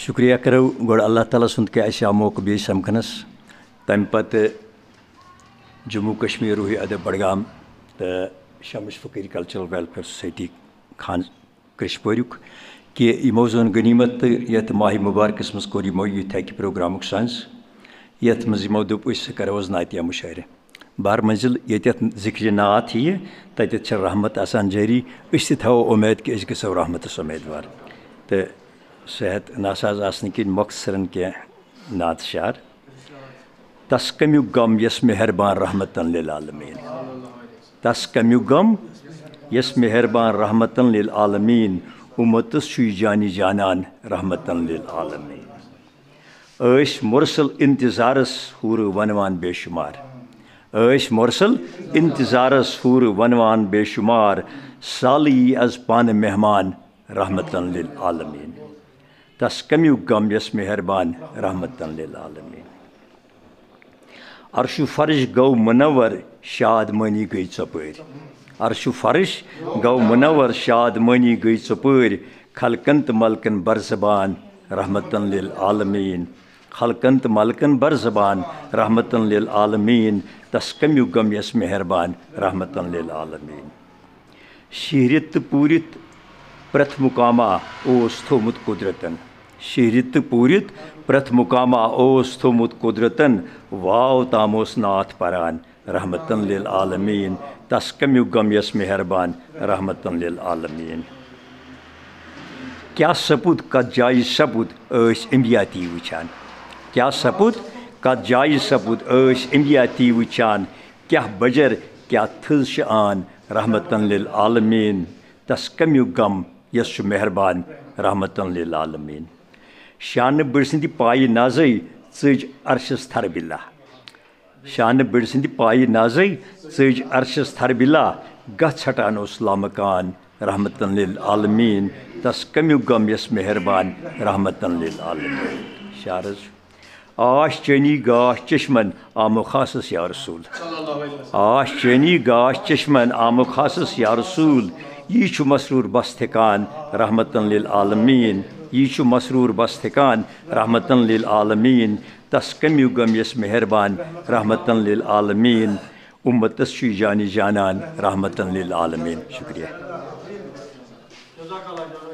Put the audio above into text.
شکریہ کرو، گوڑ اللہ تعالیٰ سند کہ اَسہِ موقع بیٚیہِ سمکھنَس تَمہِ پَتہٕ جموں کشمیٖر روٗحی ادب بڈگام تہٕ Shams Faqir cultural welfare society Khan کرٛشپوریُک کہِ یِمو زون غنیٖمت تہٕ یَتھ ماہِ مُبارکَس منٛز کوٚر یِمو یِتھِ اَکہِ پرٛوگرامُک سنٛز یَتھ منٛز یِمو دوٚپ أسۍ کَرو حظ نعتیہ مُشاعرِ بار منزِل ییٚتٮ۪تھ ذِکرِ نعت یِیہِ تَتٮ۪تھ رحمت آسان جٲری أسۍ تہِ تھاوو اُمید کہِ أسۍ گژھو رحمتَس اُمیدوار تہٕ سُہ ہٮ۪تھ نسا حظ آسنہٕ مۄخصرن کینٛہہ نعت شعر تس کمیُک غم یس مہربان رحمتن لِلعالمیٖن۔ تس کمیُک غم یس مہربان رحمتن لِلعالمیٖن۔ اُمتس چھُ یہِ جانہِ جانان رحمتن لِلعالمیٖن۔ ٲسۍ مُرسل انتظارس ہوٗرٕ ونوان بے شُمار۔ ٲسۍ مُرسل انتظارس ہوٗرٕ ونوان بے شُمار۔ سالہٕ از پانہٕ مہمان رحمتن لِلعالمیٖن۔ تس کمیُک غم یس مہربان رحمتن لِلعالمیٖن. عرشو فرش گوٚو مُنور، شاد مٲنی گٔے ژۄپٲرۍ عرشو فرش گوٚو مُنور، شاد مٲنی گٔے ژۄپٲرۍ خلقن تہٕ ملکن بر زبان رحمتن لِلعالمیٖن. خلقن تہٕ ملکن بر زبان رحمتن لِلعالمیٖن. تس کمیُک غم یس مہربان رحمتن لِلعالمیٖن. شیٖرِتھ تہٕ پوٗرِتھ پرٛٮ۪تھ مُقامہ اوس تھوٚمُت قُدرتن شیٖرِتھ تہٕ پوٗرِتھ پرٛٮ۪تھ مُقامہ اوس تھوٚمُت قُدرتن واو تام اوس نعت پران رحمتن لِلعالمیٖن تس کمیُک غم یس مہربان رحمتن لِلعالمیٖن۔ کیٛاہ سپُد کتھ جایہِ سپُد ٲسۍ اِنڈیاتی وٕچھان کیٛاہ سپُد کتھ جایہِ سپُد ٲسۍ اِنڈیاتی وٕچھان کیٛاہ بجر کیٛاہ تھٔز آن رحمتن لِلعالمیٖن تس کمیُک غم یس مہربان رحمتن لِلعالمیٖن۔ شانہٕ بٔڑۍ سٕنٛدِ پایہِ نازے ژٔج عرشس تھربِلا شانہٕ بٔڑۍ سٕنٛدِ پایہِ نازے ژٔج عرشس تھربِلا گژھ ژھٹان اوس لامکان رحمتن لِلعالمیٖن. تس کمیُک غم یس مہربان رحمتن لِلعالمیٖن. شعرز آش چٲنی گاش چشمن آمو خاصس یا رسوٗل. آش چٲنی گاش چشمن آمو خاصس یا رسوٗل. یی چھُ مسروٗر بس تھکان رحمتن لِلعالمیٖن. یہ مسرور مسروٗر بس رحمتن للعالمین تس کمیو غم یس مہربان رحمتن للعالمین امتس جانی جانان رحمتن للعالمین. شکریہ.